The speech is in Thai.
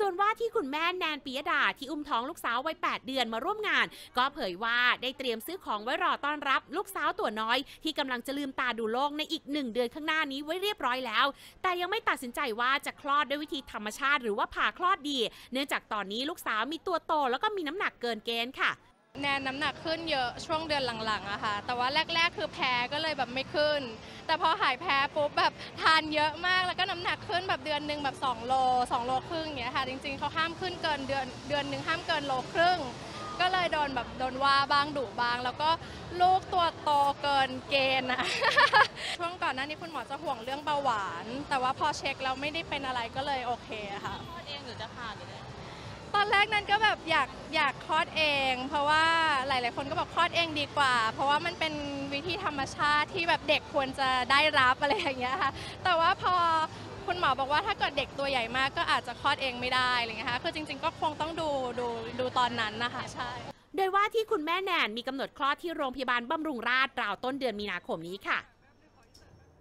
ส่วนว่าที่คุณแม่แนนปิยดาที่อุ้มท้องลูกสาววัย 8 เดือนมาร่วมงาน ก็เผยว่าได้เตรียมซื้อของไว้รอต้อนรับลูกสาวตัวน้อย ที่กำลังจะลืมตาดูโลกในอีกหนึ่งเดือนข้างหน้านี้ไว้เรียบร้อยแล้ว แต่ยังไม่ตัดสินใจว่าจะคลอดด้วยวิธีธรรมชาติ หรือว่าผ่าคลอดดี เนื่องจากตอนนี้ลูกสาวมีตัวโตแล้วก็มีน้ำหนักเกินเกณฑ์ค่ะ แนนน้ำหนักขึ้นเยอะช่วงเดือนหลังๆอะค่ะ แต่ว่าแรก ๆ คือแพ้ก็เลยแบบไม่ขึ้น แต่พอหายแพ้ปุ๊บแบบทานเยอะมากแล้วก็น้ำหนักขึ้นแบบเดือนหนึ่งแบบ2โล2โลครึ่งอย่างเงี้ยค่ะ จริง ๆเขาห้ามขึ้นเกินเดือนเดือนหนึ่งห้ามเกินโลครึ่ง ก็เลยโดนแบบโดนว่าบ้างดุบ้าง แล้วก็ลูกตัวโตเกินเกณฑ์อะ ช่วงก่อนหน้านี้คุณหมอจะห่วงเรื่องเบาหวาน แต่ว่าพอเช็คแล้วไม่ได้เป็นอะไรก็เลยโอเคค่ะ คลอดเองหรือจะผ่าหรืออะไร กนั้นก็แบบอยากอยากคลอดเอง เพราะว่าหลาย ๆ คนก็บอกคลอดเองดีกว่า เพราะว่ามันเป็นวิธีธรรมชาติที่แบบเด็กควรจะได้รับอะไรอย่างเงี้ยค่ะแต่ว่าพอคุณหมอบอกว่าถ้าเกิดเด็กตัวใหญ่มากก็อาจจะคลอดเองไม่ได้อะไรเงี้ยค่ะคือจริง ๆ ก็คงต้องดูดูดูตอนนั้นนะคะใช่โดยว่าที่คุณแม่แนนมีกำหนดคลอดที่โรงพยาบาลบำรุงราษฎร์ราวต้นเดือนมีนาคมนี้ค่ะ